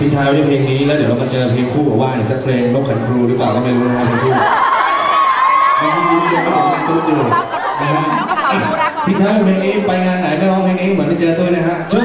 ทิ้งท้ายไว้ด้วยเพลงนี้แล้วเดี๋ยวเรามาเจอเพลงคู่กับว่านอีกสักเพลงนกขันครูหรือเปล่าก็ไม่รู้นะฮะเพลงคู่มันยิ้มเดียวก็ถึงตัวเดือดนะฮะอะทิ้งท้ายเป็นเพลงนี้ไปงานไหนไม่ร้องเพลงนี้เหมือนได้เจอตัวนะฮะชุด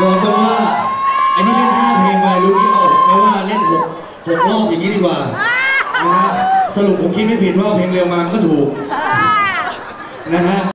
บอกตรงว่าไอ้นี่เล่นห้าเพลงไปรู้นี่เอาไม่ว่าเล่นหกหกรอบอย่างนี้ดีกว่านะฮะสรุปผมคิดไม่ผิดว่าเพลงเร็วมามันก็ถูกนะฮะ